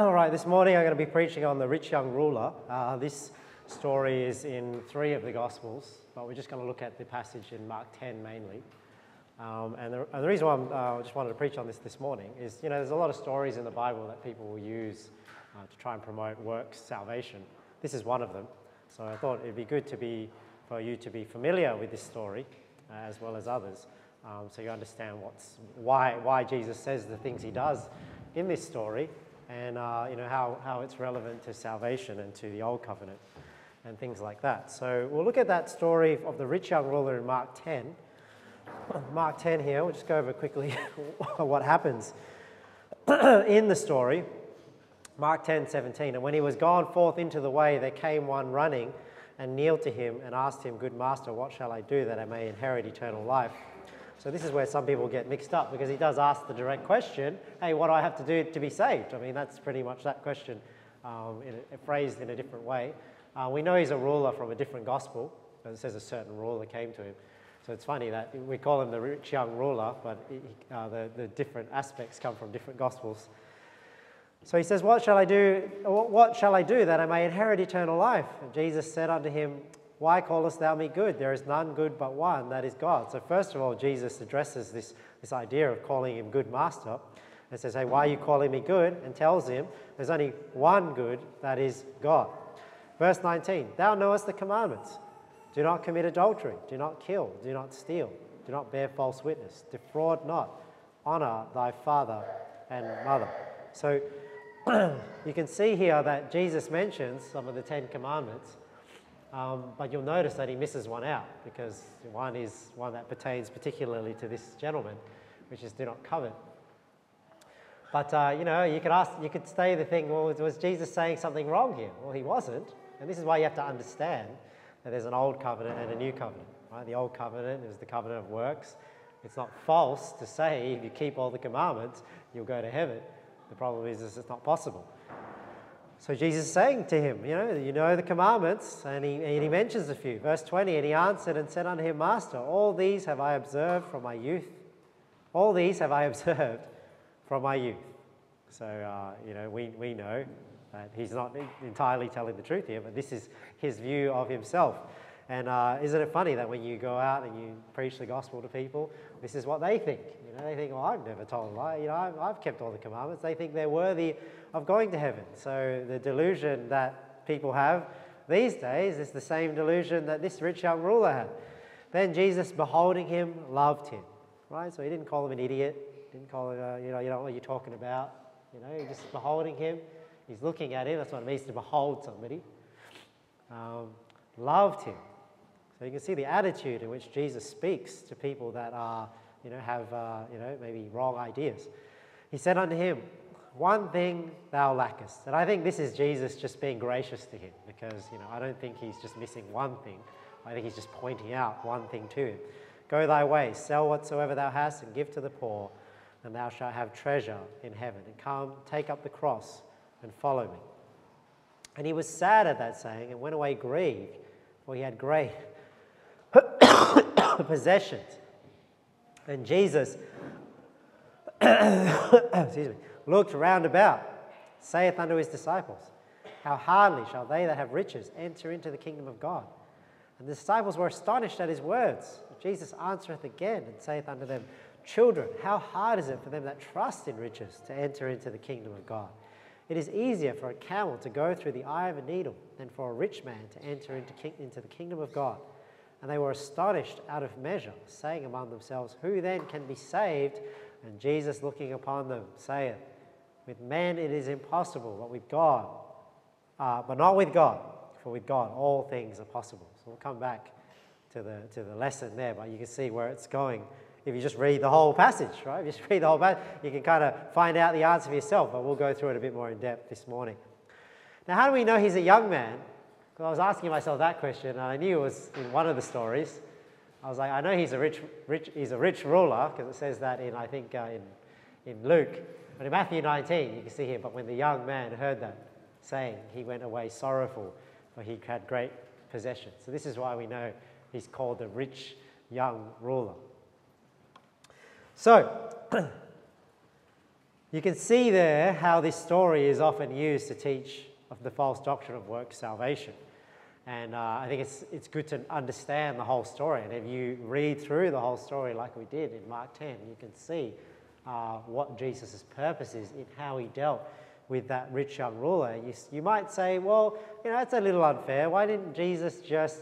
All right, this morning I'm going to be preaching on the rich young ruler. Uh, this story is in three of the Gospels, but we're just going to look at the passage in Mark 10 mainly. Um, and, the, and, the, reason why uh, I just wanted to preach on this this morning is, you know, there's a lot of stories in the Bible that people will use uh, to try and promote works salvation. This is one of them. So I thought it'd be good to be, for you to be familiar with this story uh, as well as others, um, so you understand what's, why, why Jesus says the things he does in this story and uh, you know, how, how it's relevant to salvation and to the Old Covenant and things like that. So we'll look at that story of the rich young ruler in Mark 10. Mark 10 here, we'll just go over quickly what happens in the story. Mark 10, 17. And when he was gone forth into the way, there came one running and kneeled to him and asked him, Good master, what shall I do that I may inherit eternal life? So this is where some people get mixed up because he does ask the direct question, Hey, what do I have to do to be saved? I mean, that's pretty much that question um, in a, phrased in a different way. Uh, we know he's a ruler from a different gospel, because it says a certain ruler came to him. So it's funny that we call him the rich young ruler, but uh, the, the different aspects come from different gospels. So he says, What shall I do? What shall I do that I may inherit eternal life? And Jesus said unto him, Why callest thou me good? There is none good but one, that is God. So, first of all, Jesus addresses this, this idea of calling him good master and says, Hey, why are you calling me good? And tells him there's only one good, that is God. Verse 19 Thou knowest the commandments do not commit adultery. Do not kill. Do not steal. Do not bear false witness. Defraud not. Honor thy father and mother. So you can see here that Jesus mentions some of the Ten Commandments, um, but you'll notice that he misses one out because one is one that pertains particularly to this gentleman, which is do not covet. But uh, you know, you could ask, you could say the thing, well, was Jesus saying something wrong here? Well, he wasn't, and this is why you have to understand that there's an old covenant and a new covenant. Right? The old covenant is the covenant of works. It's not false to say if you keep all the commandments, you'll go to heaven. The problem is, is it's not possible. So Jesus is saying to him, you know, you know the commandments, and he, and he mentions a few. Verse 20, and he answered and said unto him, Master, all these have I observed from my youth. All these have I observed from my youth. So, uh, you know, we, we know that he's not entirely telling the truth here, but this is his view of himself. And uh, isn't it funny that when you go out and you preach the gospel to people, this is what they think? You know, they think, well, I've never told a lie. You know, I've, I've kept all the commandments. They think they're worthy of going to heaven. So the delusion that people have these days is the same delusion that this rich young ruler had. Then Jesus, beholding him, loved him. Right? So he didn't call him an idiot. Didn't call him, uh, you know, you know what you're talking about. You know, just beholding him. He's looking at him. That's what it means to behold somebody. Um, loved him. So you can see the attitude in which Jesus speaks to people that are, you know, have, uh, you know, maybe wrong ideas. He said unto him, One thing thou lackest. And I think this is Jesus just being gracious to him because, you know, I don't think he's just missing one thing. I think he's just pointing out one thing to him. Go thy way, sell whatsoever thou hast, and give to the poor, and thou shalt have treasure in heaven. And come, take up the cross, and follow me. And he was sad at that saying, and went away grieved, for he had great possessions. And Jesus excuse me, looked round about, saith unto his disciples, How hardly shall they that have riches enter into the kingdom of God? And the disciples were astonished at his words. Jesus answereth again and saith unto them, Children, how hard is it for them that trust in riches to enter into the kingdom of God? It is easier for a camel to go through the eye of a needle than for a rich man to enter into, into the kingdom of God. And they were astonished out of measure, saying among themselves, Who then can be saved? And Jesus, looking upon them, saith, With men it is impossible, but with God, uh, but not with God, for with God all things are possible. So we'll come back to the, to the lesson there, but you can see where it's going if you just read the whole passage, right? If you just read the whole passage, you can kind of find out the answer for yourself, but we'll go through it a bit more in depth this morning. Now, how do we know he's a young man? Because I was asking myself that question, and I knew it was in one of the stories. I was like, I know he's a rich, rich, he's a rich ruler, because it says that in, I think, uh, in, in Luke. But in Matthew 19, you can see here, but when the young man heard that saying, he went away sorrowful, for he had great possessions. So this is why we know he's called the rich young ruler. So, You can see there how this story is often used to teach of the false doctrine of work salvation. And uh, I think it's, it's good to understand the whole story. And if you read through the whole story like we did in Mark 10, you can see uh, what Jesus' purpose is in how he dealt with that rich young ruler. You, you might say, well, you know, that's a little unfair. Why didn't Jesus just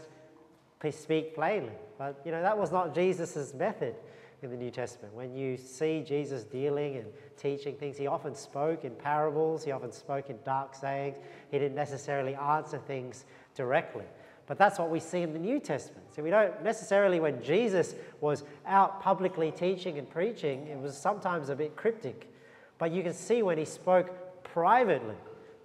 speak plainly? But, you know, that was not Jesus' method in the New Testament. When you see Jesus dealing and teaching things, he often spoke in parables, he often spoke in dark sayings. He didn't necessarily answer things directly. But that's what we see in the New Testament. So we don't necessarily, when Jesus was out publicly teaching and preaching, it was sometimes a bit cryptic. But you can see when he spoke privately,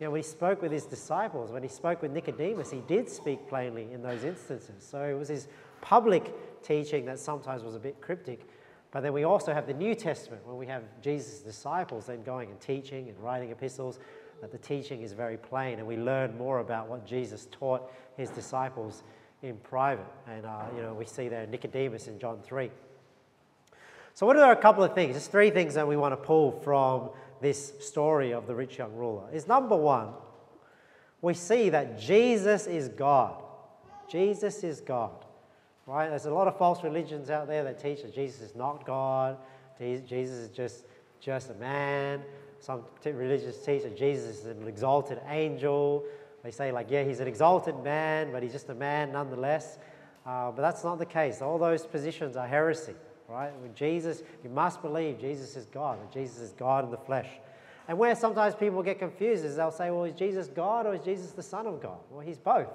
you know, when he spoke with his disciples, when he spoke with Nicodemus, he did speak plainly in those instances. So it was his public teaching that sometimes was a bit cryptic. But then we also have the New Testament, where we have Jesus' disciples then going and teaching and writing epistles, that the teaching is very plain, and we learn more about what Jesus taught his disciples in private. And, uh, you know, we see there Nicodemus in John 3. So, what are a couple of things? There's three things that we want to pull from this story of the rich young ruler. Is number one, we see that Jesus is God. Jesus is God right? There's a lot of false religions out there that teach that Jesus is not God, Jesus is just, just a man. Some religions teach that Jesus is an exalted angel. They say, like, yeah, he's an exalted man, but he's just a man nonetheless. Uh, but that's not the case. All those positions are heresy, right? With Jesus, you must believe Jesus is God, that Jesus is God in the flesh. And where sometimes people get confused is they'll say, well, is Jesus God or is Jesus the Son of God? Well, he's both,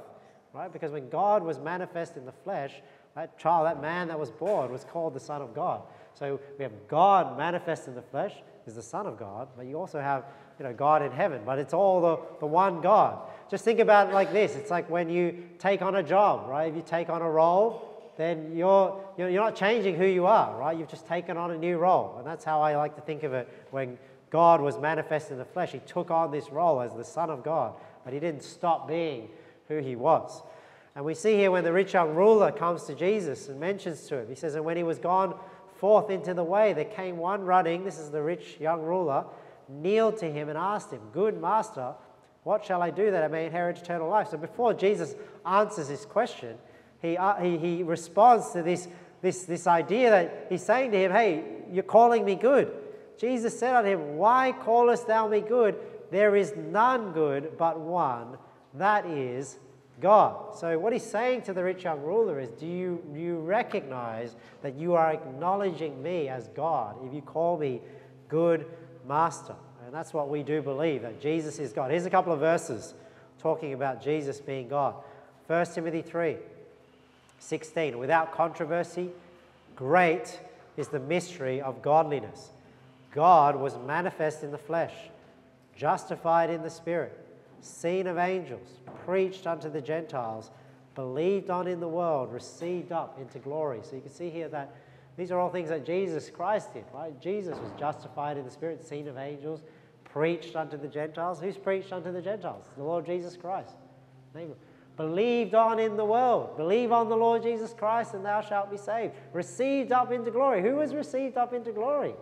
right? Because when God was manifest in the flesh, that child, that man that was born, was called the Son of God. So we have God manifest in the flesh, is the Son of God, but you also have you know, God in heaven, but it's all the, the one God. Just think about it like this it's like when you take on a job, right? If you take on a role, then you're, you're not changing who you are, right? You've just taken on a new role. And that's how I like to think of it when God was manifest in the flesh. He took on this role as the Son of God, but he didn't stop being who he was. And we see here when the rich young ruler comes to Jesus and mentions to him, he says, And when he was gone forth into the way, there came one running, this is the rich young ruler, kneeled to him and asked him, Good master, what shall I do that I may inherit eternal life? So before Jesus answers this question, he, uh, he, he responds to this, this, this idea that he's saying to him, Hey, you're calling me good. Jesus said unto him, Why callest thou me good? There is none good but one, that is God. So, what he's saying to the rich young ruler is Do you, you recognize that you are acknowledging me as God if you call me good master? And that's what we do believe that Jesus is God. Here's a couple of verses talking about Jesus being God. 1 Timothy 3 16. Without controversy, great is the mystery of godliness. God was manifest in the flesh, justified in the spirit seen of angels, preached unto the Gentiles, believed on in the world, received up into glory. So you can see here that these are all things that Jesus Christ did, right? Jesus was justified in the Spirit, seen of angels, preached unto the Gentiles. Who's preached unto the Gentiles? The Lord Jesus Christ. Believed on in the world. Believe on the Lord Jesus Christ and thou shalt be saved. Received up into glory. Who was received up into glory?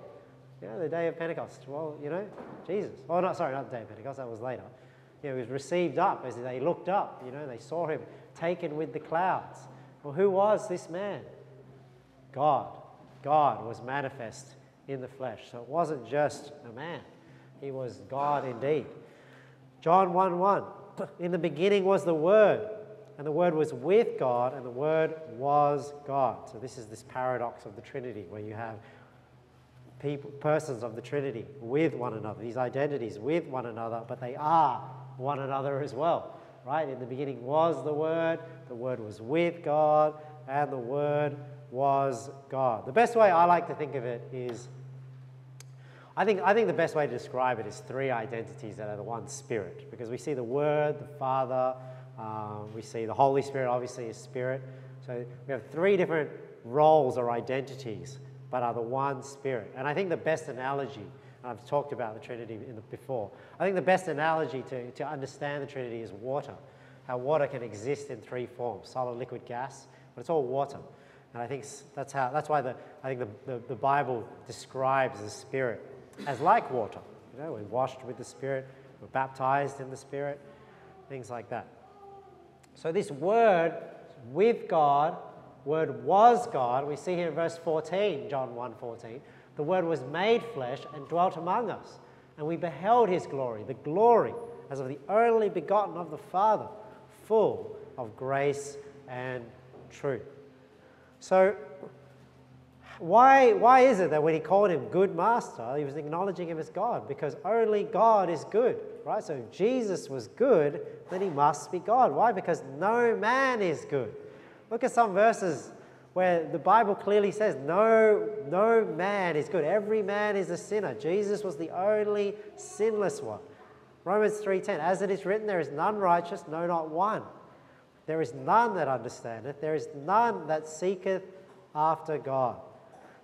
Know, the day of Pentecost. Well, you know, Jesus. Oh, no, sorry, not the day of Pentecost. That was later you know, he was received up as they looked up. You know, they saw him taken with the clouds. Well, who was this man? God. God was manifest in the flesh. So it wasn't just a man, he was God indeed. John 1 1. In the beginning was the Word, and the Word was with God, and the Word was God. So this is this paradox of the Trinity where you have people, persons of the Trinity with one another, these identities with one another, but they are one another as well, right? In the beginning was the Word, the Word was with God, and the Word was God. The best way I like to think of it is I think, I think the best way to describe it is three identities that are the one Spirit, because we see the Word, the Father, um, we see the Holy Spirit, obviously, is Spirit. So we have three different roles or identities, but are the one Spirit. And I think the best analogy I've talked about the Trinity the, before. I think the best analogy to, to understand the Trinity is water. How water can exist in three forms solid, liquid, gas, but it's all water. And I think that's, how, that's why the, I think the, the, the Bible describes the Spirit as like water. You know, we're washed with the Spirit, we're baptized in the Spirit, things like that. So this word with God, word was God. We see here in verse 14, John 1 14. The word was made flesh and dwelt among us, and we beheld his glory, the glory as of the only begotten of the Father, full of grace and truth. So why, why is it that when he called him good master, he was acknowledging him as God? Because only God is good, right? So if Jesus was good, then he must be God. Why? Because no man is good. Look at some verses where the Bible clearly says no, no man is good. Every man is a sinner. Jesus was the only sinless one. Romans 3.10, as it is written, there is none righteous, no, not one. There is none that understandeth. There is none that seeketh after God.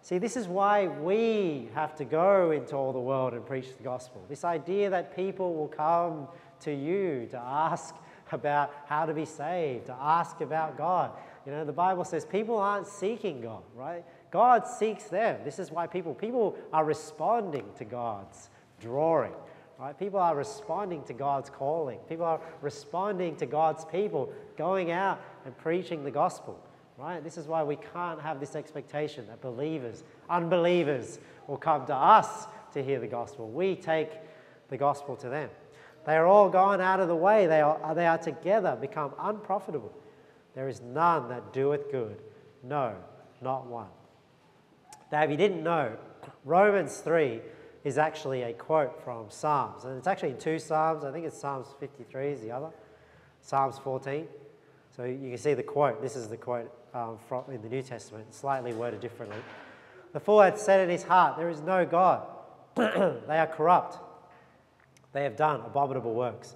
See, this is why we have to go into all the world and preach the gospel. This idea that people will come to you to ask about how to be saved, to ask about God. You know, the Bible says people aren't seeking God, right? God seeks them. This is why people people are responding to God's drawing. Right? People are responding to God's calling. People are responding to God's people going out and preaching the gospel right? This is why we can't have this expectation that believers, unbelievers will come to us to hear the gospel. We take the gospel to them. They are all gone out of the way. They are, they are together become unprofitable. There is none that doeth good. No, not one. Now, if you didn't know, Romans 3 is actually a quote from Psalms. And it's actually in two Psalms. I think it's Psalms 53 is the other. Psalms 14. So you can see the quote. This is the quote um, from, in the New Testament, slightly worded differently. The fool had said in his heart, There is no God. they are corrupt. They have done abominable works.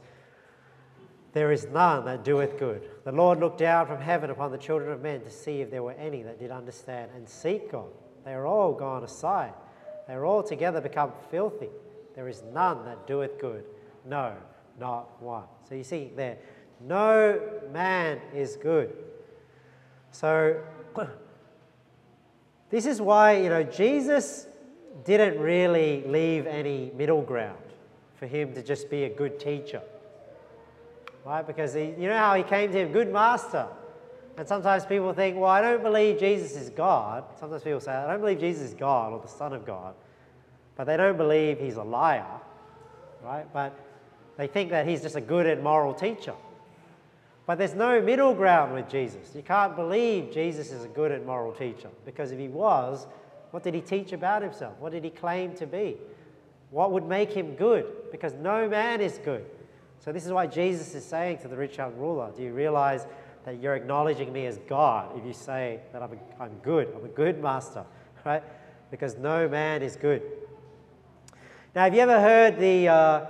There is none that doeth good. The Lord looked down from heaven upon the children of men to see if there were any that did understand and seek God. They are all gone aside. They are all together become filthy. There is none that doeth good. No, not one. So you see there, no man is good. So, this is why, you know, Jesus didn't really leave any middle ground for him to just be a good teacher. Right? Because he, you know how he came to him, good master. And sometimes people think, well, I don't believe Jesus is God. Sometimes people say, I don't believe Jesus is God or the Son of God. But they don't believe he's a liar. Right? But they think that he's just a good and moral teacher. But there's no middle ground with Jesus. You can't believe Jesus is a good and moral teacher because if he was, what did he teach about himself? What did he claim to be? What would make him good? Because no man is good. So, this is why Jesus is saying to the rich young ruler, Do you realize that you're acknowledging me as God if you say that I'm, a, I'm good? I'm a good master, right? Because no man is good. Now, have you ever heard the uh,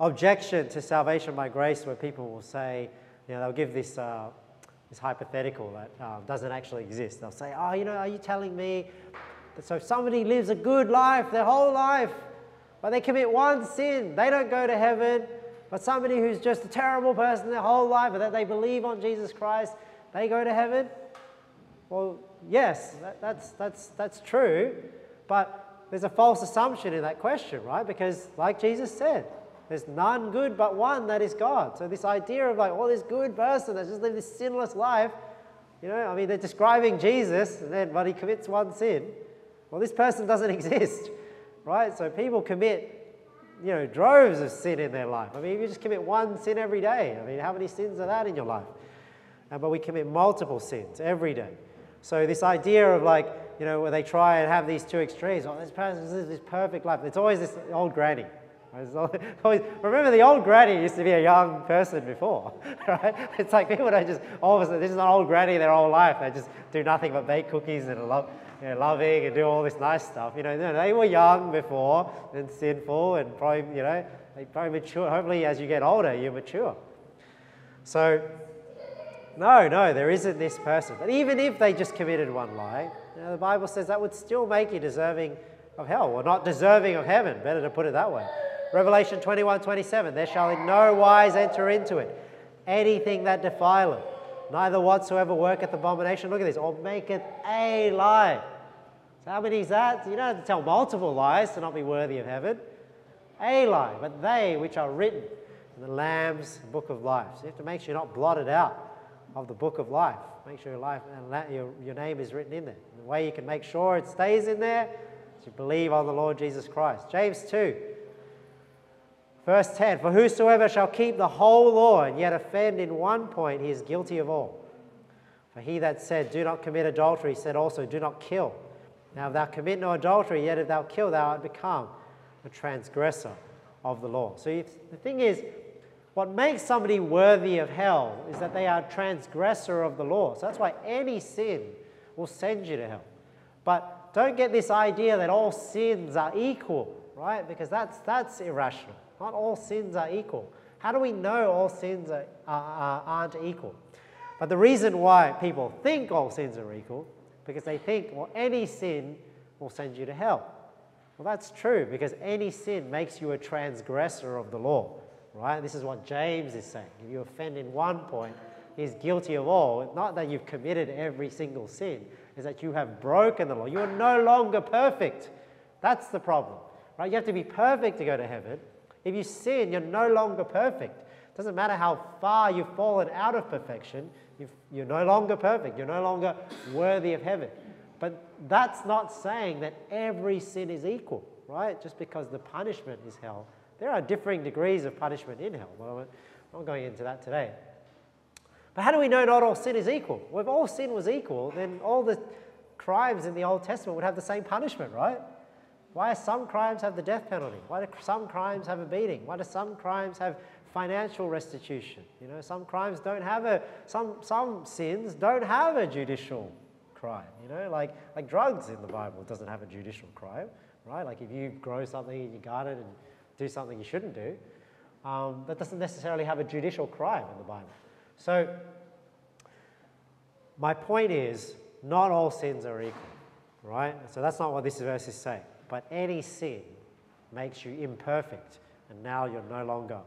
objection to salvation by grace where people will say, you know, they'll give this, uh, this hypothetical that um, doesn't actually exist. They'll say, oh, you know, are you telling me that so if somebody lives a good life their whole life, but they commit one sin, they don't go to heaven, but somebody who's just a terrible person their whole life, but that they believe on Jesus Christ, they go to heaven? Well, yes, that, that's, that's, that's true, but there's a false assumption in that question, right? Because, like Jesus said, there's none good but one, that is God. So this idea of like, oh, this good person that's just lived this sinless life, you know, I mean, they're describing Jesus, and then, but he commits one sin. Well, this person doesn't exist, right? So people commit, you know, droves of sin in their life. I mean, if you just commit one sin every day, I mean, how many sins are that in your life? Uh, but we commit multiple sins every day. So this idea of like, you know, where they try and have these two extremes, oh, this this perfect life. It's always this old granny, remember, the old granny used to be a young person before, right? It's like people don't just, all of a sudden, this is an old granny their whole life. They just do nothing but bake cookies and love, you know, loving and do all this nice stuff. You know, they were young before and sinful and probably, you know, they probably mature. Hopefully, as you get older, you mature. So, no, no, there isn't this person. But even if they just committed one lie, you know, the Bible says that would still make you deserving of hell, or not deserving of heaven. Better to put it that way. Revelation 21 27, there shall in no wise enter into it anything that defileth, neither whatsoever worketh abomination. Look at this, or maketh a lie. So how many is that? You don't have to tell multiple lies to not be worthy of heaven. a lie, but they which are written in the Lamb's book of life. So you have to make sure you're not blotted out of the book of life. Make sure your, life, your, your name is written in there. And the way you can make sure it stays in there is you believe on the Lord Jesus Christ. James 2, verse 10 For whosoever shall keep the whole law and yet offend in one point, he is guilty of all. For he that said, Do not commit adultery, said also, Do not kill. Now, if thou commit no adultery, yet if thou kill, thou art become a transgressor of the law. So the thing is, what makes somebody worthy of hell is that they are transgressor of the law. So that's why any sin will send you to hell. But don't get this idea that all sins are equal, right? Because that's, that's irrational. Not all sins are equal. How do we know all sins are, are, aren't equal? But the reason why people think all sins are equal, because they think, well, any sin will send you to hell. Well, that's true, because any sin makes you a transgressor of the law, right? This is what James is saying. If you offend in one point, he's guilty of all. Not that you've committed every single sin, is that you have broken the law. You are no longer perfect. That's the problem, right? You have to be perfect to go to heaven. If you sin, you're no longer perfect. It doesn't matter how far you've fallen out of perfection, you're no longer perfect. You're no longer worthy of heaven. But that's not saying that every sin is equal, right? Just because the punishment is hell. There are differing degrees of punishment in hell. Well, I'm not going into that today. But how do we know not all sin is equal? Well, if all sin was equal, then all the crimes in the Old Testament would have the same punishment, right? Why do some crimes have the death penalty? Why do some crimes have a beating? Why do some crimes have financial restitution. You know, some crimes don't have a, some, some sins don't have a judicial crime. You know, like, like drugs in the Bible doesn't have a judicial crime, right? Like if you grow something in your garden and do something you shouldn't do, um, that doesn't necessarily have a judicial crime in the Bible. So my point is, not all sins are equal, right? So that's not what this verse is saying. But any sin makes you imperfect, and now you're no longer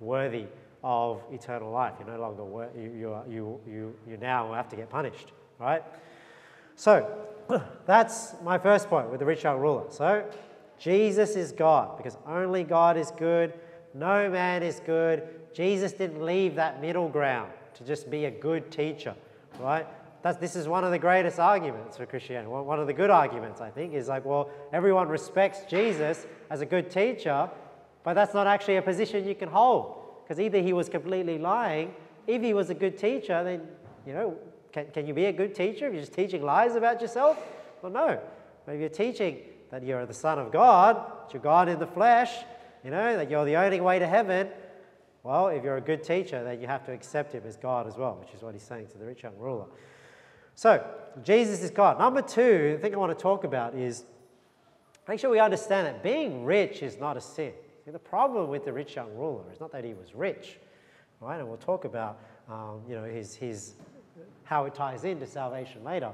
worthy of eternal life. You're no longer wor- you, you, you, you, you now have to get punished, right? So that's my first point with the rich young ruler. So Jesus is God because only God is good. No man is good. Jesus didn't leave that middle ground to just be a good teacher, right? That's, this is one of the greatest arguments for Christianity. One of the good arguments, I think, is like, well, everyone respects Jesus as a good teacher, but that's not actually a position you can hold. Because either he was completely lying, if he was a good teacher, then, you know, can, can you be a good teacher if you're just teaching lies about yourself? Well, no. But if you're teaching that you're the Son of God, that you're God in the flesh, you know, that you're the only way to heaven, well, if you're a good teacher, then you have to accept him as God as well, which is what he's saying to the rich young ruler. So, Jesus is God. Number two, the thing I want to talk about is make sure we understand that being rich is not a sin. See, the problem with the rich young ruler is not that he was rich, right? And we'll talk about, um, you know, his, his, how it ties into salvation later.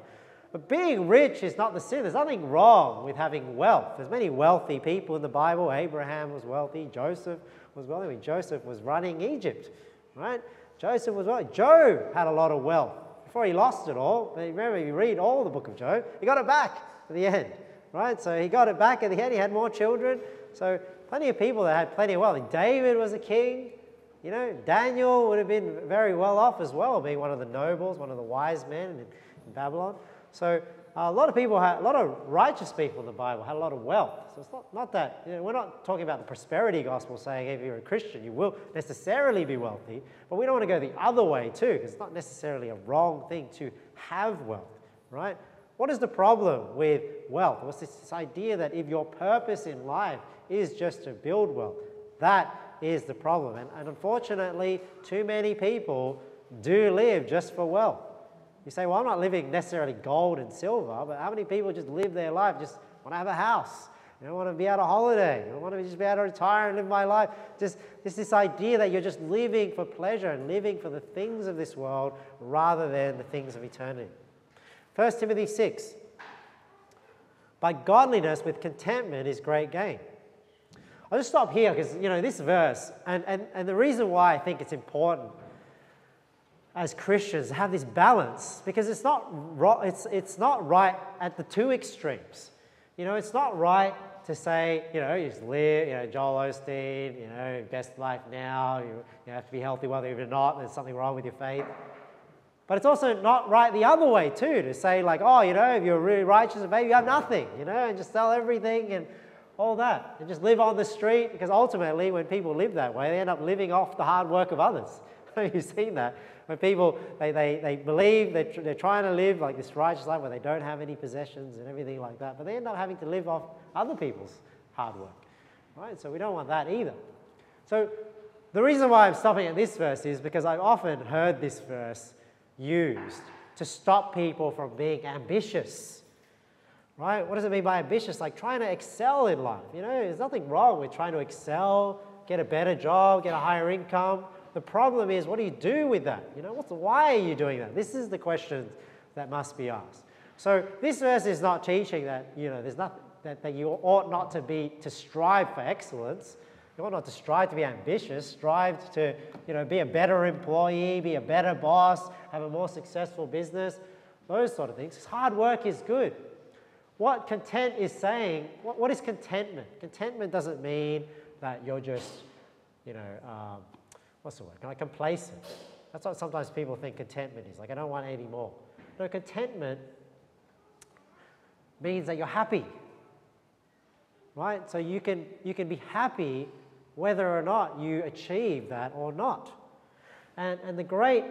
But being rich is not the sin. There's nothing wrong with having wealth. There's many wealthy people in the Bible. Abraham was wealthy. Joseph was wealthy. I mean, Joseph was running Egypt, right? Joseph was wealthy. Job had a lot of wealth before he lost it all. But remember, you read all the book of Job, he got it back at the end, right? So he got it back at the end. He had more children. So plenty of people that had plenty of wealth. David was a king. You know, Daniel would have been very well off as well, being one of the nobles, one of the wise men in, in Babylon. So Uh, a lot of people, had, a lot of righteous people in the Bible had a lot of wealth. So it's not, not that, you know, we're not talking about the prosperity gospel saying if you're a Christian, you will necessarily be wealthy. But we don't want to go the other way too, because it's not necessarily a wrong thing to have wealth, right? What is the problem with wealth? What's this, this idea that if your purpose in life is just to build wealth. That is the problem. And, and unfortunately, too many people do live just for wealth. You say, well, I'm not living necessarily gold and silver, but how many people just live their life just want to have a house? I want to be out on holiday. I want to just be able to retire and live my life. Just, just this idea that you're just living for pleasure and living for the things of this world rather than the things of eternity. 1 Timothy 6. But godliness with contentment is great gain. I'll just stop here because, you know, this verse, and, and, and the reason why I think it's important as Christians have this balance, because it's not, it's, it's not right at the two extremes. You know, it's not right to say, you know, you just live, you know, Joel Osteen, you know, best life now, you, you have to be healthy whether you're not, there's something wrong with your faith. But it's also not right the other way too, to say like, oh, you know, if you're really righteous faith, you have nothing, you know, and just sell everything and all that. And just live on the street, because ultimately when people live that way, they end up living off the hard work of others. You've seen that. When people, they, they, they believe they're, they're trying to live like this righteous life where they don't have any possessions and everything like that, but they end up having to live off other people's hard work. Right? So we don't want that either. So the reason why I'm stopping at this verse is because I've often heard this verse used to stop people from being ambitious. Right? What does it mean by ambitious? Like trying to excel in life. You know, there's nothing wrong with trying to excel, get a better job, get a higher income. The problem is, what do you do with that? You know, what's, why are you doing that? This is the question that must be asked. So this verse is not teaching that, you know, there's nothing, that, that you ought not to be, to strive for excellence. You ought not to strive to be ambitious, strive to, you know, be a better employee, be a better boss, have a more successful business, those sort of things. Hard work is good. What content is saying, what, what is contentment? Contentment doesn't mean that you're just, you know, um, what's the word? Kind of complacent. That's what sometimes people think contentment is. Like, I don't want any more. No, contentment means that you're happy. Right? So you can, you can be happy whether or not you achieve that or not. And, and the great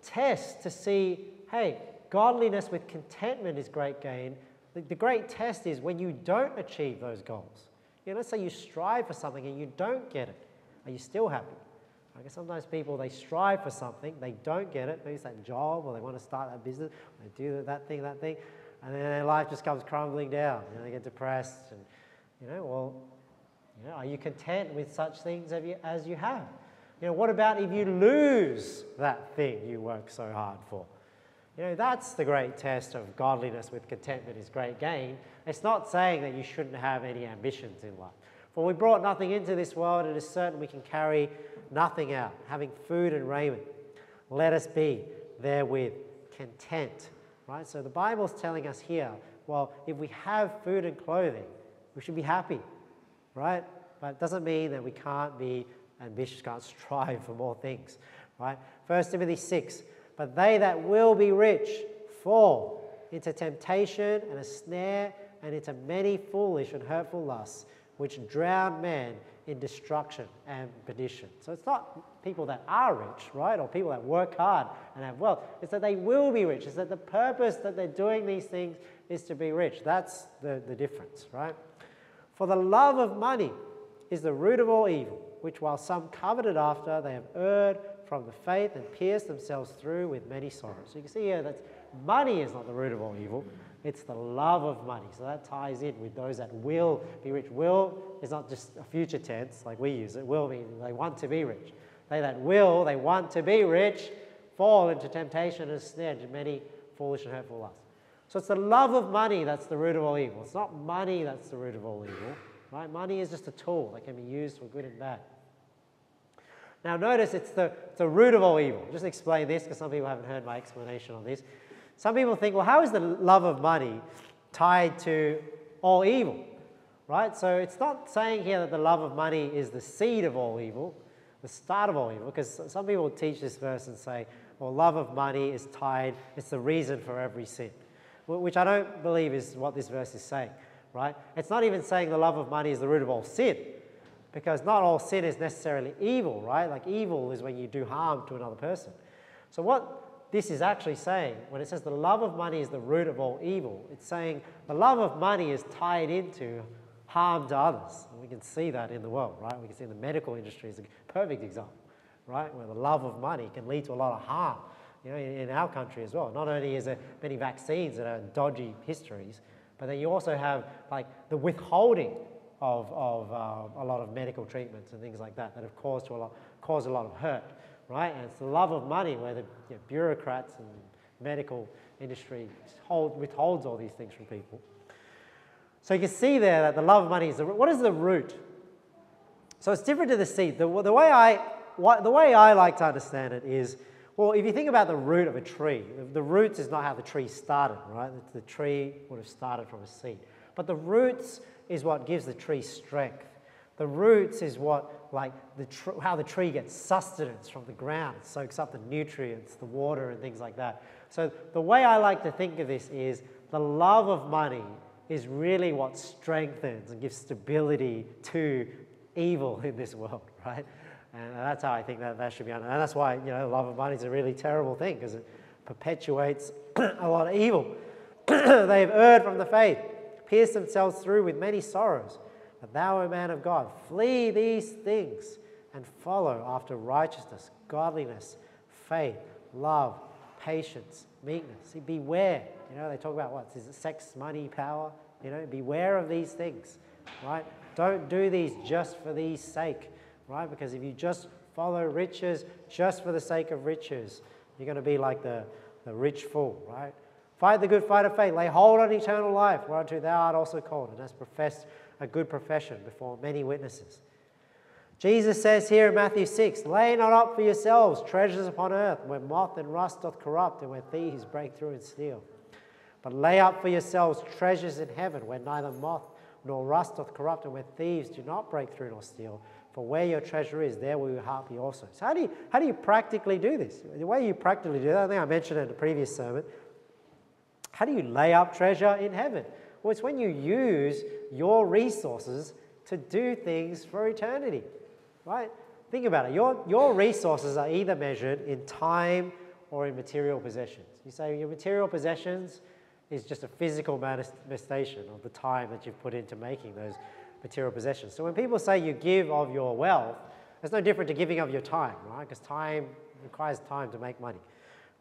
test to see, hey, godliness with contentment is great gain. The, the great test is when you don't achieve those goals. You know, let's say you strive for something and you don't get it. Are you still happy? Guess sometimes people, they strive for something, they don't get it, maybe it's that job or they want to start that business, they do that thing, that thing, and then their life just comes crumbling down. You know, they get depressed and, you know, well, you know, are you content with such things as you have? You know, what about if you lose that thing you work so hard for? You know, that's the great test of godliness with contentment is great gain. It's not saying that you shouldn't have any ambitions in life. For we brought nothing into this world, it is certain we can carry nothing out, having food and raiment. Let us be therewith content. Right? So the Bible's telling us here, well, if we have food and clothing, we should be happy. Right? But it doesn't mean that we can't be ambitious, can't strive for more things. Right? 1 Timothy 6, but they that will be rich fall into temptation and a snare and into many foolish and hurtful lusts, which drown men in destruction and perdition. So it's not people that are rich, right, or people that work hard and have wealth. It's that they will be rich. It's that the purpose that they're doing these things is to be rich. That's the, the difference, right? For the love of money is the root of all evil, which while some coveted after, they have erred from the faith and pierced themselves through with many sorrows. So you can see here that money is not the root of all evil. It's the love of money. So that ties in with those that will be rich. Will is not just a future tense like we use it. Will means they want to be rich. They that will, they want to be rich, fall into temptation and snare into many foolish and hurtful lusts. So it's the love of money that's the root of all evil. It's not money that's the root of all evil. Right? Money is just a tool that can be used for good and bad. Now notice it's the, it's the root of all evil. Just explain this because some people haven't heard my explanation on this. Some people think, well, how is the love of money tied to all evil? Right? So it's not saying here that the love of money is the seed of all evil, the start of all evil, because some people teach this verse and say, well, love of money is tied, it's the reason for every sin, which I don't believe is what this verse is saying, right? It's not even saying the love of money is the root of all sin, because not all sin is necessarily evil, right? Like evil is when you do harm to another person. So what this is actually saying, when it says the love of money is the root of all evil, it's saying the love of money is tied into harm to others. And we can see that in the world, right? We can see the medical industry is a perfect example, right? Where the love of money can lead to a lot of harm, you know, in, in our country as well. Not only is there many vaccines that are dodgy histories, but then you also have like the withholding of, of uh, a lot of medical treatments and things like that that have caused, to a lot, caused a lot of hurt right? And it's the love of money where the you know, bureaucrats and medical industry hold, withholds all these things from people. So you can see there that the love of money is the what is the root? So it's different to the seed. The, the, way I, what, the way I like to understand it is, well, if you think about the root of a tree, the, the roots is not how the tree started, right? The, the tree would have started from a seed. But the roots is what gives the tree strength. The roots is what, like, the how the tree gets sustenance from the ground. Soaks up the nutrients, the water, and things like that. So, the way I like to think of this is the love of money is really what strengthens and gives stability to evil in this world, right? And that's how I think that that should be. And that's why, you know, love of money is a really terrible thing because it perpetuates a lot of evil. they have erred from the faith, pierced themselves through with many sorrows. But thou, O man of God, flee these things and follow after righteousness, godliness, faith, love, patience, meekness. See, beware. You know, they talk about what? Is it sex, money, power? You know, beware of these things, right? Don't do these just for these sake, right? Because if you just follow riches just for the sake of riches, you're going to be like the, the rich fool, right? Fight the good fight of faith. Lay hold on eternal life, whereunto thou art also called, and hast professed a good profession before many witnesses. Jesus says here in Matthew 6 Lay not up for yourselves treasures upon earth, where moth and rust doth corrupt, and where thieves break through and steal. But lay up for yourselves treasures in heaven, where neither moth nor rust doth corrupt, and where thieves do not break through nor steal. For where your treasure is, there will your heart be also. So, how do you, how do you practically do this? The way you practically do that, I think I mentioned it in the previous sermon. How do you lay up treasure in heaven? Well, it's when you use your resources to do things for eternity, right? Think about it. Your, your resources are either measured in time or in material possessions. You say your material possessions is just a physical manifestation of the time that you've put into making those material possessions. So when people say you give of your wealth, it's no different to giving of your time, right? Because time requires time to make money,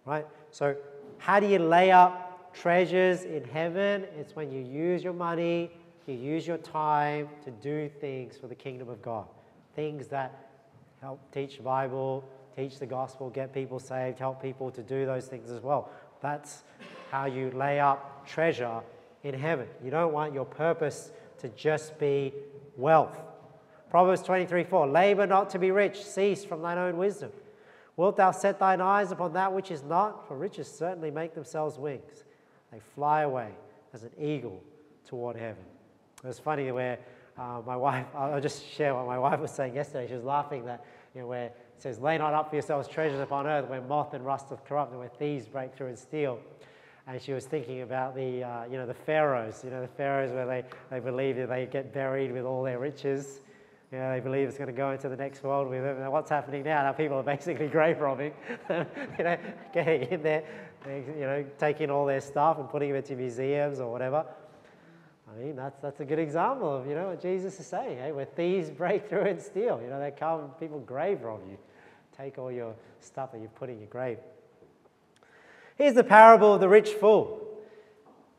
right? So how do you lay up treasures in heaven? It's when you use your money, you use your time to do things for the kingdom of God, things that help teach the Bible, teach the gospel, get people saved, help people to do those things as well. That's how you lay up treasure in heaven. You don't want your purpose to just be wealth. Proverbs 23 4 Labor not to be rich, cease from thine own wisdom. Wilt thou set thine eyes upon that which is not? For riches certainly make themselves wings. They fly away as an eagle toward heaven. It was funny where uh, my wife, I'll just share what my wife was saying yesterday. She was laughing that, you know, where it says, Lay not up for yourselves treasures upon earth where moth and rust doth corrupt and where thieves break through and steal and she was thinking about the, uh, you know, the pharaohs, you know, the pharaohs where they, they believe that they get buried with all their riches. You know, they believe it's going to go into the next world with them. what's happening now? Now people are basically grave robbing, you know, getting in there, you know, taking all their stuff and putting it into museums or whatever. I mean, that's, that's a good example of, you know, what Jesus is saying, hey, where thieves break through and steal. You know, they come, people grave rob you, take all your stuff that you put in your grave. Here's the parable of the rich fool.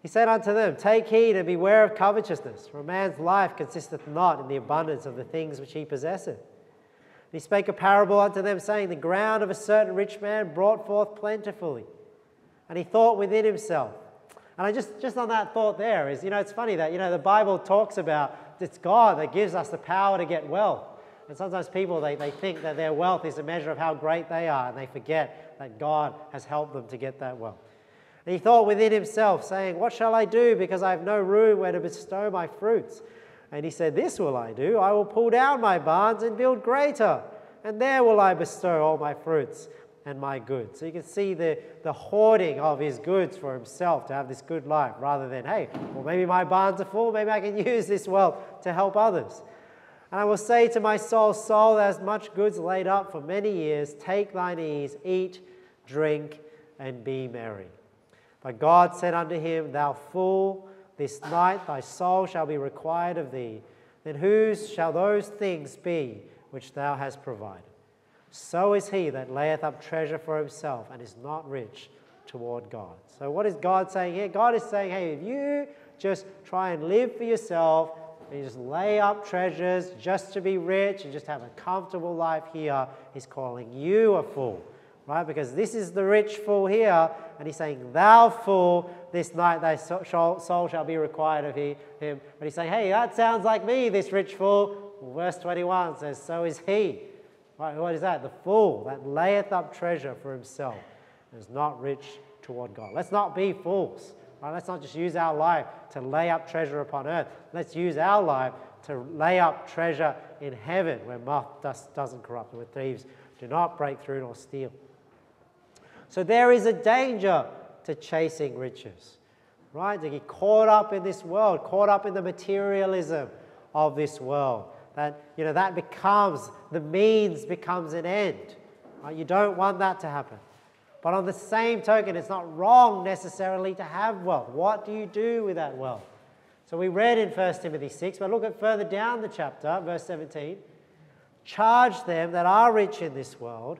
He said unto them, Take heed and beware of covetousness, for a man's life consisteth not in the abundance of the things which he possesseth. And he spake a parable unto them, saying, The ground of a certain rich man brought forth plentifully. And he thought within himself. And I just, just on that thought there is, you know, it's funny that, you know, the Bible talks about it's God that gives us the power to get wealth. And sometimes people, they, they think that their wealth is a measure of how great they are, and they forget that God has helped them to get that wealth. And he thought within himself, saying, What shall I do because I have no room where to bestow my fruits? And he said, This will I do. I will pull down my barns and build greater, and there will I bestow all my fruits and my goods. So you can see the, the hoarding of his goods for himself to have this good life rather than, hey, well, maybe my barns are full, maybe I can use this wealth to help others. And I will say to my soul, Soul, hast much goods laid up for many years. Take thine ease, eat, drink, and be merry. But God said unto him, Thou fool, this night thy soul shall be required of thee. Then whose shall those things be which thou hast provided? So is he that layeth up treasure for himself and is not rich toward God. So, what is God saying here? God is saying, hey, if you just try and live for yourself, and you just lay up treasures just to be rich and just have a comfortable life here, he's calling you a fool, right? Because this is the rich fool here, and he's saying, Thou fool, this night thy soul shall be required of him. But he's saying, Hey, that sounds like me, this rich fool. Verse 21 says, So is he. Right, what is that? The fool that layeth up treasure for himself is not rich toward God. Let's not be fools. Right? Let's not just use our life to lay up treasure upon earth. Let's use our life to lay up treasure in heaven where moth dust doesn't corrupt, where thieves do not break through nor steal. So there is a danger to chasing riches, right? To get caught up in this world, caught up in the materialism of this world. That, you know, that becomes, the means becomes an end. Right? You don't want that to happen. But on the same token, it's not wrong necessarily to have wealth. What do you do with that wealth? So we read in 1 Timothy 6, but look at further down the chapter, verse 17. Charge them that are rich in this world,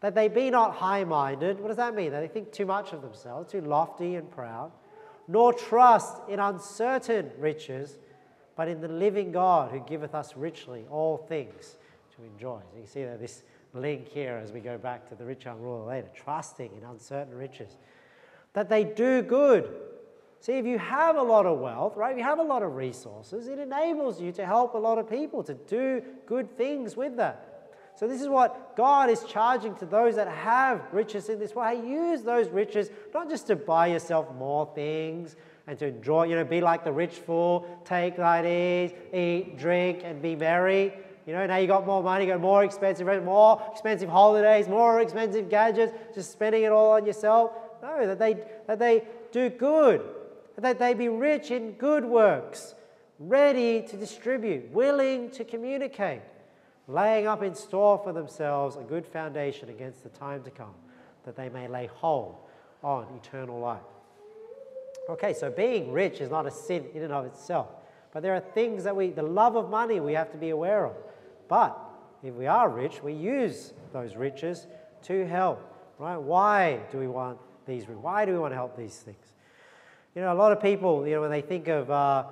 that they be not high minded. What does that mean? That they think too much of themselves, too lofty and proud, nor trust in uncertain riches, but in the living God who giveth us richly all things to enjoy. So you see that this link here as we go back to the rich young ruler later, trusting in uncertain riches. That they do good. See, if you have a lot of wealth, right, if you have a lot of resources, it enables you to help a lot of people, to do good things with that. So, this is what God is charging to those that have riches in this way. use those riches not just to buy yourself more things and to enjoy, you know, be like the rich fool, take thine ease, eat, drink, and be merry. You know, now you got more money, you got more expensive more expensive holidays, more expensive gadgets, just spending it all on yourself. No, that they, that they do good, that they be rich in good works, ready to distribute, willing to communicate, laying up in store for themselves a good foundation against the time to come, that they may lay hold on eternal life. Okay, so being rich is not a sin in and of itself. But there are things that we, the love of money, we have to be aware of. But if we are rich, we use those riches to help, right? Why do we want these? Why do we want to help these things? You know, a lot of people, you know, when they think of, uh,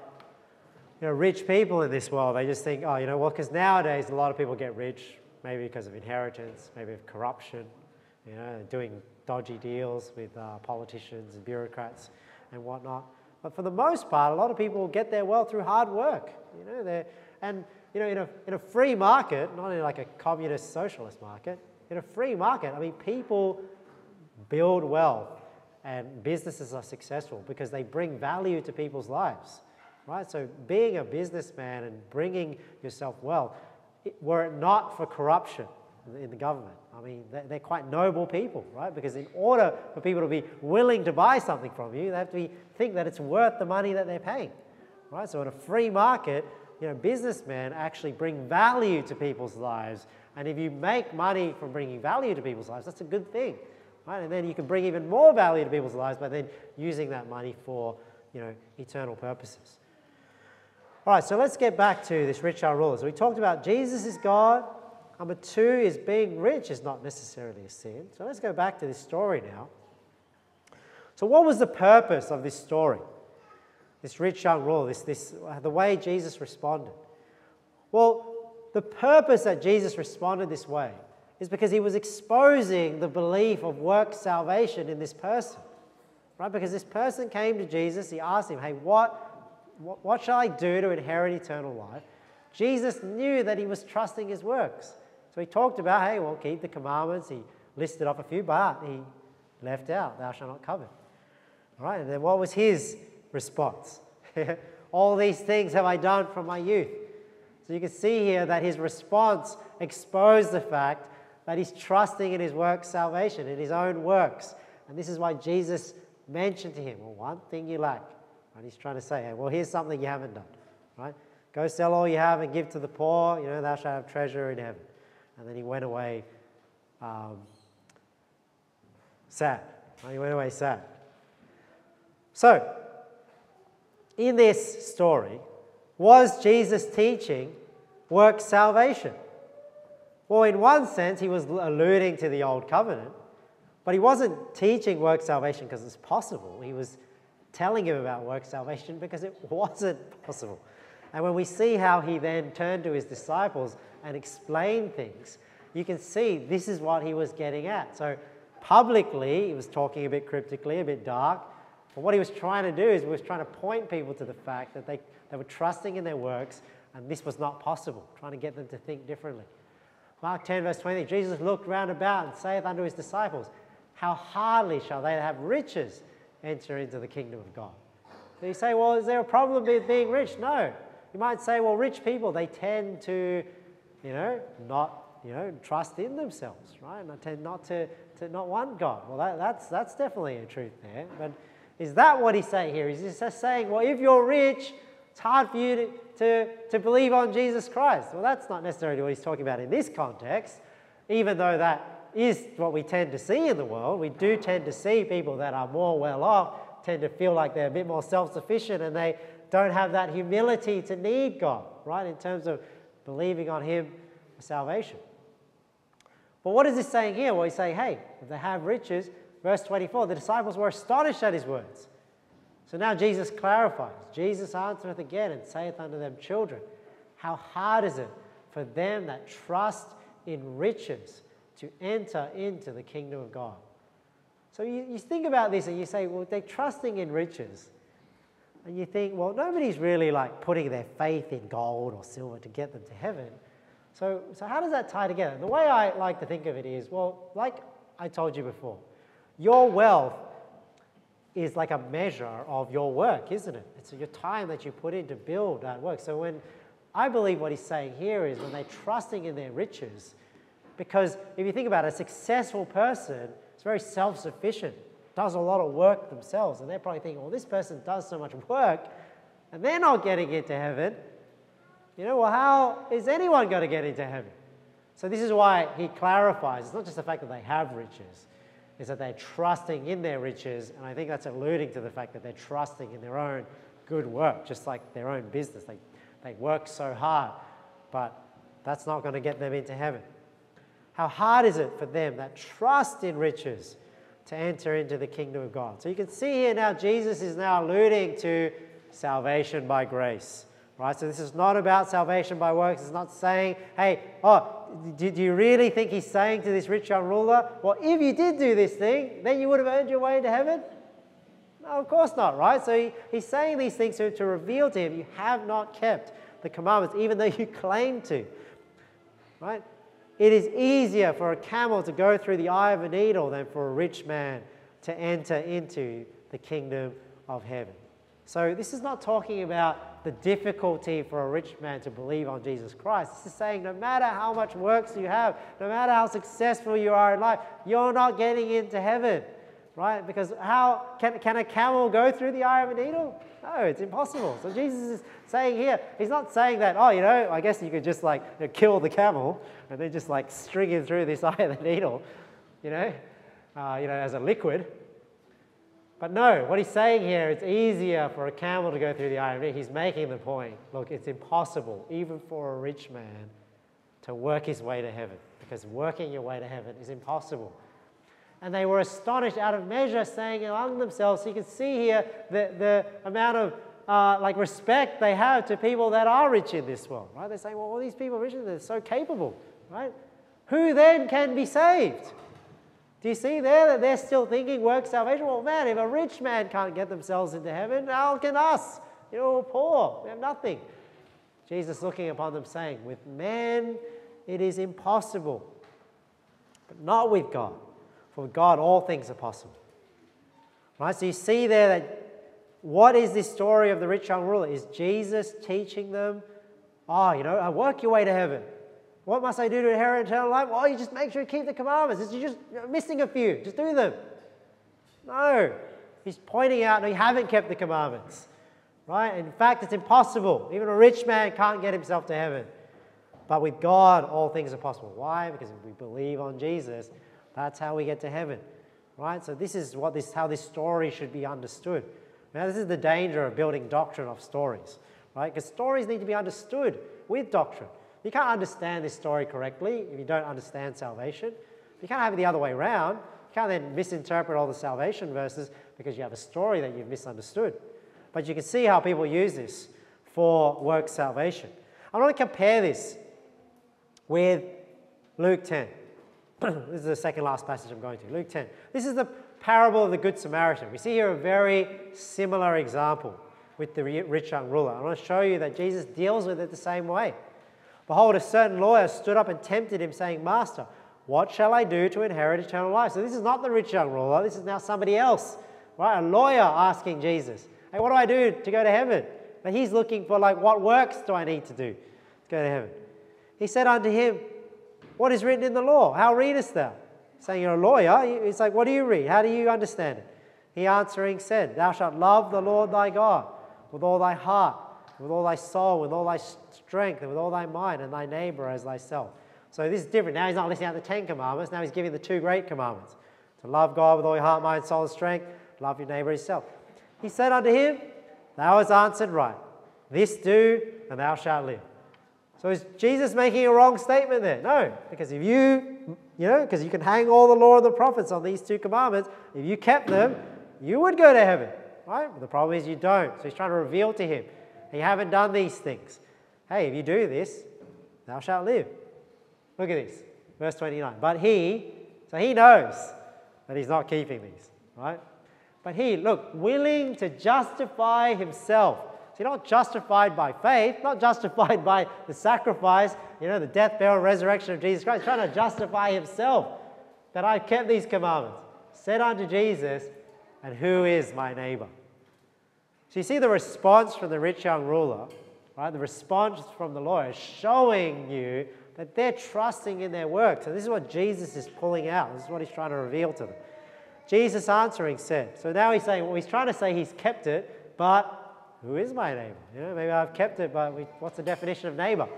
you know, rich people in this world, they just think, oh, you know, well, because nowadays a lot of people get rich, maybe because of inheritance, maybe of corruption, you know, doing dodgy deals with uh, politicians and bureaucrats and whatnot. But for the most part, a lot of people get their wealth through hard work. You know, they're, and you know, in a, in a free market, not in like a communist socialist market, in a free market, I mean, people build wealth and businesses are successful because they bring value to people's lives, right? So being a businessman and bringing yourself wealth, were it not for corruption in the government, I mean, they're quite noble people, right? Because in order for people to be willing to buy something from you, they have to be, think that it's worth the money that they're paying, right? So in a free market, you know, businessmen actually bring value to people's lives. And if you make money from bringing value to people's lives, that's a good thing, right? And then you can bring even more value to people's lives by then using that money for, you know, eternal purposes. All right, so let's get back to this rich young ruler. So we talked about Jesus is God, Number two is being rich is not necessarily a sin. So let's go back to this story now. So, what was the purpose of this story? This rich young ruler, this, this, the way Jesus responded? Well, the purpose that Jesus responded this way is because he was exposing the belief of work salvation in this person. Right? Because this person came to Jesus, he asked him, Hey, what, what, what shall I do to inherit eternal life? Jesus knew that he was trusting his works. So he talked about, hey, well, keep the commandments. He listed off a few, but he left out, thou shalt not covet. All right, and then what was his response? All these things have I done from my youth. So you can see here that his response exposed the fact that he's trusting in his works salvation, in his own works. And this is why Jesus mentioned to him, well, one thing you lack. And he's trying to say, hey, well, here's something you haven't done. Right? Go sell all you have and give to the poor. You know, thou shalt have treasure in heaven. And then he went away um, sad. He went away sad. So, in this story, was Jesus teaching work salvation? Well, in one sense, he was alluding to the old covenant, but he wasn't teaching work salvation because it's possible. He was telling him about work salvation because it wasn't possible. And when we see how he then turned to his disciples and explained things, you can see this is what he was getting at. So publicly, he was talking a bit cryptically, a bit dark. But what he was trying to do is he was trying to point people to the fact that they, they were trusting in their works and this was not possible, trying to get them to think differently. Mark 10, verse 20, Jesus looked round about and saith unto his disciples, How hardly shall they have riches enter into the kingdom of God. So you say, well, is there a problem with being rich? No. You might say, well, rich people, they tend to, you know, not, you know, trust in themselves, right? And they tend not to, to not want God. Well, that, that's, that's definitely a truth there. But is that what he's saying here? Is he just saying, well, if you're rich, it's hard for you to, to, to believe on Jesus Christ? Well, that's not necessarily what he's talking about in this context, even though that is what we tend to see in the world. We do tend to see people that are more well off tend to feel like they're a bit more self sufficient and they don't have that humility to need God, right, in terms of believing on Him for salvation. But what is this saying here? Well, he's saying, hey, if they have riches, verse 24, the disciples were astonished at his words. So now Jesus clarifies. Jesus answereth again and saith unto them, Children, how hard is it for them that trust in riches to enter into the kingdom of God? So you, you think about this and you say, well, they're trusting in riches. And you think, well, nobody's really like putting their faith in gold or silver to get them to heaven. So, so how does that tie together? The way I like to think of it is, well, like I told you before, your wealth is like a measure of your work, isn't it? It's your time that you put in to build that work. So when I believe what he's saying here is when they're trusting in their riches, because if you think about it, a successful person is very self-sufficient does a lot of work themselves. And they're probably thinking, well, this person does so much work and they're not getting into heaven. You know, well, how is anyone going to get into heaven? So this is why he clarifies. It's not just the fact that they have riches, it's that they're trusting in their riches. And I think that's alluding to the fact that they're trusting in their own good work, just like their own business. They, they work so hard, but that's not going to get them into heaven. How hard is it for them that trust in riches to enter into the kingdom of God. So you can see here now Jesus is now alluding to salvation by grace. Right? So this is not about salvation by works. It's not saying, hey, oh, do, you really think he's saying to this rich young ruler, well, if you did do this thing, then you would have earned your way into heaven? No, of course not, right? So he, he's saying these things to, to reveal to him, you have not kept the commandments, even though you claim to. Right? It is easier for a camel to go through the eye of a needle than for a rich man to enter into the kingdom of heaven. So, this is not talking about the difficulty for a rich man to believe on Jesus Christ. This is saying no matter how much works you have, no matter how successful you are in life, you're not getting into heaven, right? Because how can, can a camel go through the eye of a needle? No, it's impossible. So, Jesus is saying here, he's not saying that, oh, you know, I guess you could just like you know, kill the camel and then just like string him through this eye of the needle, you know, uh, you know, as a liquid. But no, what he's saying here, it's easier for a camel to go through the eye of a needle. He's making the point. Look, it's impossible, even for a rich man, to work his way to heaven, because working your way to heaven is impossible. And they were astonished out of measure, saying among themselves, so you can see here the, the amount of uh, like respect they have to people that are rich in this world, right? They say, well, all these people are rich, they're so capable, right? Who then can be saved? Do you see there that they're still thinking work salvation? Well, man, if a rich man can't get themselves into heaven, how can us? You know, we're poor, we have nothing. Jesus looking upon them saying, with men it is impossible, but not with God. For God all things are possible. Right? So you see there that what is this story of the rich young ruler? Is Jesus teaching them, oh, you know, I work your way to heaven. What must I do to inherit eternal life? Well, you just make sure you keep the commandments. You're just missing a few. Just do them. No. He's pointing out that you haven't kept the commandments. Right? In fact, it's impossible. Even a rich man can't get himself to heaven. But with God, all things are possible. Why? Because if we believe on Jesus, that's how we get to heaven. Right? So this is what this how this story should be understood. Now, this is the danger of building doctrine of stories, right? Because stories need to be understood with doctrine. You can't understand this story correctly if you don't understand salvation. You can't have it the other way around. You can't then misinterpret all the salvation verses because you have a story that you've misunderstood. But you can see how people use this for work salvation. I want to compare this with Luke 10. this is the second last passage I'm going to. Luke 10. This is the parable of the Good Samaritan. We see here a very similar example with the rich young ruler. I want to show you that Jesus deals with it the same way. Behold, a certain lawyer stood up and tempted him, saying, Master, what shall I do to inherit eternal life? So this is not the rich young ruler, this is now somebody else right? A lawyer asking Jesus, hey, what do I do to go to heaven? But he's looking for, like, what works do I need to do to go to heaven? He said unto him, What is written in the law? How readest thou? Saying you're a lawyer, it's like, What do you read? How do you understand it? He answering said, Thou shalt love the Lord thy God with all thy heart, with all thy soul, with all thy strength, and with all thy mind, and thy neighbor as thyself. So this is different. Now he's not listing out the Ten Commandments, now he's giving the two great commandments to love God with all your heart, mind, soul, and strength, love your neighbor as yourself. He said unto him, Thou hast answered right. This do, and thou shalt live. So is Jesus making a wrong statement there? No, because if you, you know, because you can hang all the law of the prophets on these two commandments, if you kept them, you would go to heaven, right? But the problem is you don't. So he's trying to reveal to him, you haven't done these things. Hey, if you do this, thou shalt live. Look at this, verse 29. But he, so he knows that he's not keeping these, right? But he, look, willing to justify himself. You're not justified by faith, not justified by the sacrifice, you know, the death, burial, resurrection of Jesus Christ. Trying to justify himself that I've kept these commandments. Said unto Jesus, and who is my neighbor? So you see the response from the rich young ruler, right? The response from the lawyer showing you that they're trusting in their works. So this is what Jesus is pulling out. This is what he's trying to reveal to them. Jesus answering said, so now he's saying, well, he's trying to say he's kept it, but who is my neighbor? You know, maybe I've kept it, but we, what's the definition of neighbor?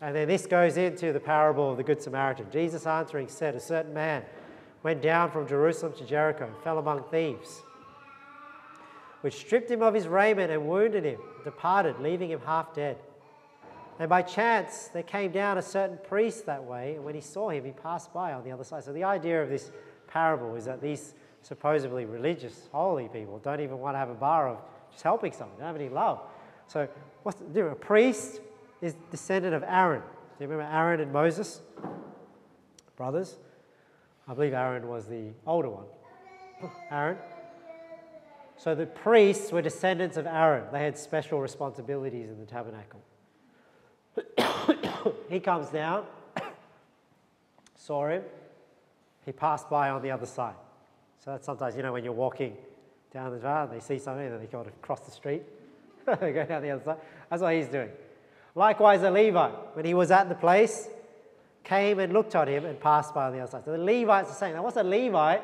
And then this goes into the parable of the Good Samaritan. Jesus answering said, a certain man went down from Jerusalem to Jericho and fell among thieves, which stripped him of his raiment and wounded him, departed, leaving him half dead. And by chance, there came down a certain priest that way, and when he saw him, he passed by on the other side. So the idea of this parable is that these supposedly religious, holy people don't even want to have a bar of just helping someone, they don't have any love. So what's the difference? A priest is descendant of Aaron. Do you remember Aaron and Moses? Brothers? I believe Aaron was the older one. Aaron. So the priests were descendants of Aaron. They had special responsibilities in the tabernacle. he comes down, saw him, he passed by on the other side. So that's sometimes, you know, when you're walking down the drive, they see something, and they got to cross the street, they go down the other side. That's what he's doing. Likewise, a Levite, when he was at the place, came and looked on him and passed by on the other side. So the Levites are saying, now what's a Levite?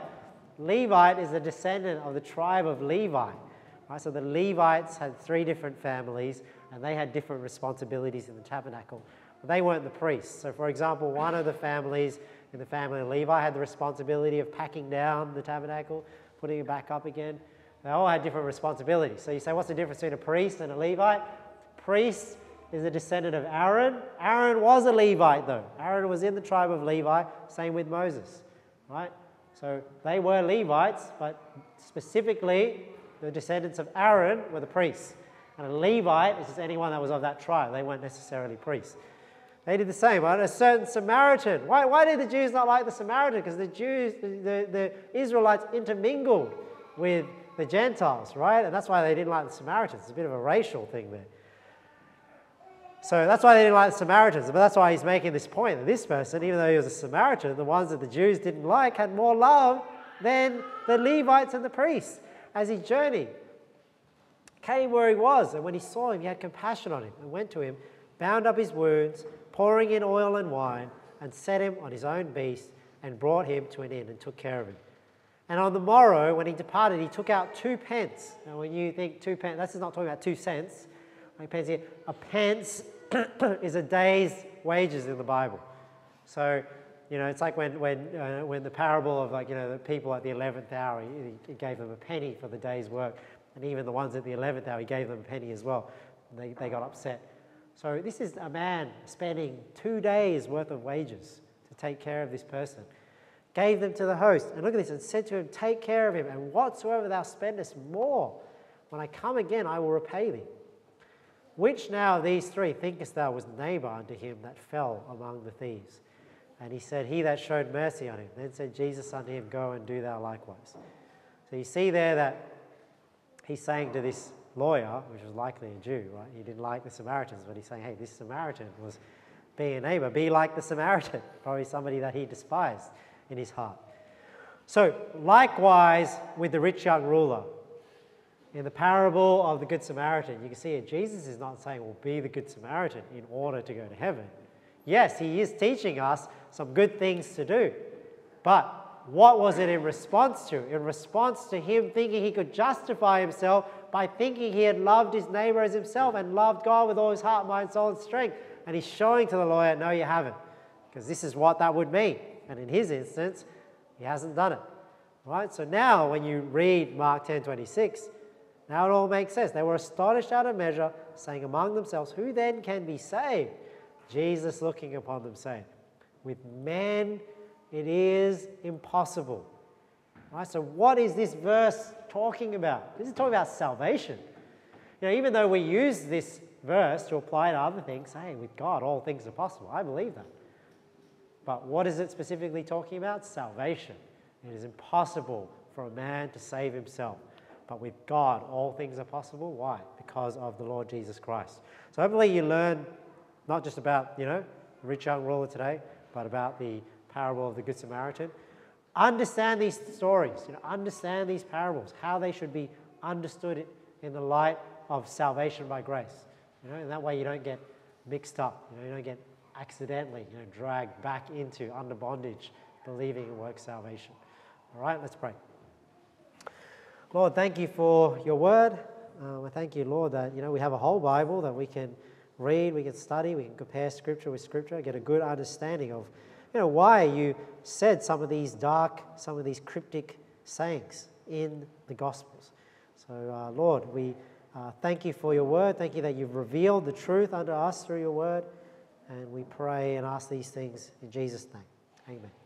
Levite is a descendant of the tribe of Levi. Right? So the Levites had three different families and they had different responsibilities in the tabernacle. But they weren't the priests. So, for example, one of the families in the family of Levi had the responsibility of packing down the tabernacle, putting it back up again. They all had different responsibilities. So you say, what's the difference between a priest and a Levite? Priest is a descendant of Aaron. Aaron was a Levite, though. Aaron was in the tribe of Levi, same with Moses, right? So they were Levites, but specifically the descendants of Aaron were the priests. And a Levite is just anyone that was of that tribe. They weren't necessarily priests. They did the same. Right? A certain Samaritan. Why, why did the Jews not like the Samaritan? Because the Jews, the, the Israelites intermingled with the Gentiles, right? And that's why they didn't like the Samaritans. It's a bit of a racial thing there. So that's why they didn't like the Samaritans. But that's why he's making this point that this person, even though he was a Samaritan, the ones that the Jews didn't like had more love than the Levites and the priests as he journeyed. Came where he was, and when he saw him, he had compassion on him and went to him, bound up his wounds, pouring in oil and wine, and set him on his own beast, and brought him to an inn and took care of him. And on the morrow, when he departed, he took out two pence. Now, when you think two pence, that's not talking about two cents. A pence, here. a pence is a day's wages in the Bible. So, you know, it's like when, when, uh, when the parable of like, you know, the people at the 11th hour, he, he, gave them a penny for the day's work. And even the ones at the 11th hour, he gave them a penny as well. They, they got upset. So this is a man spending two days worth of wages to take care of this person. Gave them to the host. And look at this, and said to him, Take care of him, and whatsoever thou spendest more, when I come again, I will repay thee. Which now of these three thinkest thou was neighbor unto him that fell among the thieves? And he said, He that showed mercy on him. Then said Jesus unto him, Go and do thou likewise. So you see there that he's saying to this lawyer, which was likely a Jew, right? He didn't like the Samaritans, but he's saying, hey, this Samaritan was being a neighbor. Be like the Samaritan, probably somebody that he despised in his heart. So, likewise with the rich young ruler, in the parable of the Good Samaritan, you can see it, Jesus is not saying, well, be the Good Samaritan in order to go to heaven. Yes, he is teaching us some good things to do. But what was it in response to? In response to him thinking he could justify himself by thinking he had loved his neighbor as himself and loved God with all his heart, mind, soul, and strength. And he's showing to the lawyer, no, you haven't. Because this is what that would mean. And in his instance, he hasn't done it. Right? So now when you read Mark 10 26, now it all makes sense. They were astonished out of measure, saying among themselves, Who then can be saved? Jesus looking upon them, saying, With men it is impossible. Right? So, what is this verse talking about? This is talking about salvation. You know, even though we use this verse to apply to other things, hey, with God all things are possible. I believe that. But what is it specifically talking about? Salvation. It is impossible for a man to save himself. But with God, all things are possible. Why? Because of the Lord Jesus Christ. So hopefully you learn not just about, you know, the rich young ruler today, but about the parable of the Good Samaritan. Understand these stories, you know, understand these parables, how they should be understood in the light of salvation by grace. You know, and that way you don't get mixed up, you know, you don't get accidentally, you know, dragged back into under bondage, believing in work salvation. All right, let's pray. Lord, thank you for your word. I thank you, Lord, that you know we have a whole Bible that we can read, we can study, we can compare Scripture with Scripture, get a good understanding of you know why you said some of these dark, some of these cryptic sayings in the Gospels. So, uh, Lord, we uh, thank you for your word. Thank you that you've revealed the truth unto us through your word. And we pray and ask these things in Jesus' name. Amen.